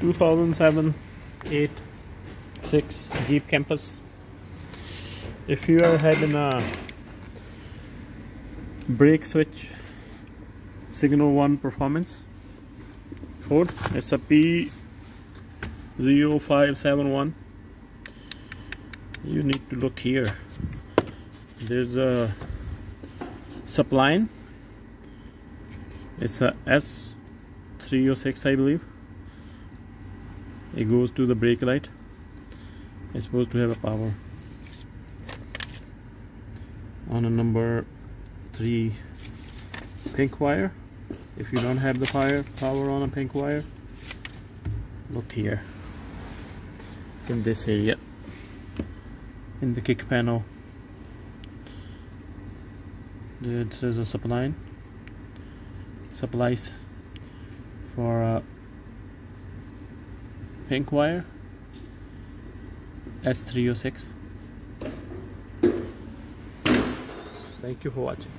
2007 8 6 Jeep Compass. If you are having a brake switch signal 1 performance fault it's a P0571 you need to look here. There's a supply it's a S306 I believe it goes to the brake light. It's supposed to have a power on a number 3 pink wire. If you don't have the fire power on a pink wire look here in this area in the kick panel. It says a supply supplies for uh, pink wire? S306 thank you for watching